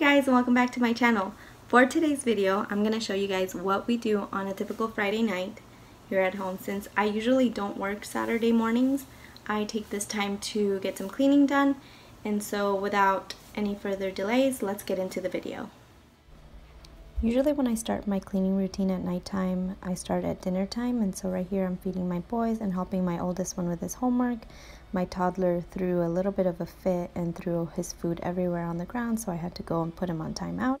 guys and welcome back to my channel. For today's video, I'm going to show you guys what we do on a typical Friday night here at home. Since I usually don't work Saturday mornings, I take this time to get some cleaning done. And so without any further delays, let's get into the video. Usually when I start my cleaning routine at nighttime, I start at dinner time and so right here I'm feeding my boys and helping my oldest one with his homework. My toddler threw a little bit of a fit and threw his food everywhere on the ground so I had to go and put him on timeout.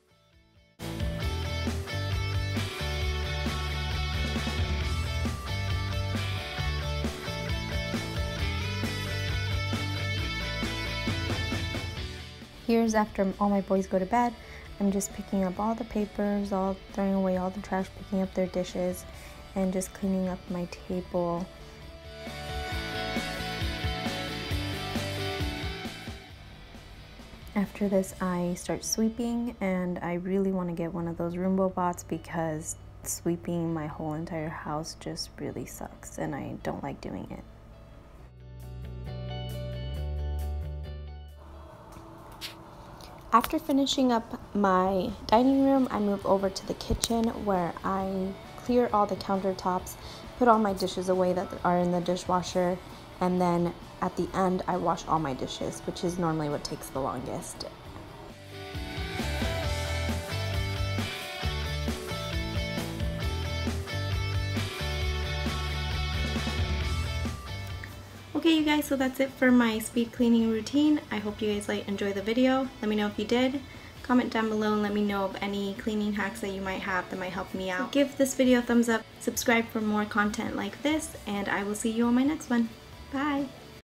Here's after all my boys go to bed. I'm just picking up all the papers, all throwing away all the trash, picking up their dishes, and just cleaning up my table. After this, I start sweeping, and I really want to get one of those Roomba bots because sweeping my whole entire house just really sucks, and I don't like doing it. After finishing up my dining room, I move over to the kitchen where I clear all the countertops, put all my dishes away that are in the dishwasher, and then at the end I wash all my dishes, which is normally what takes the longest. Okay you guys, so that's it for my speed cleaning routine. I hope you guys like enjoy the video. Let me know if you did. Comment down below and let me know of any cleaning hacks that you might have that might help me out. Give this video a thumbs up, subscribe for more content like this, and I will see you on my next one. Bye!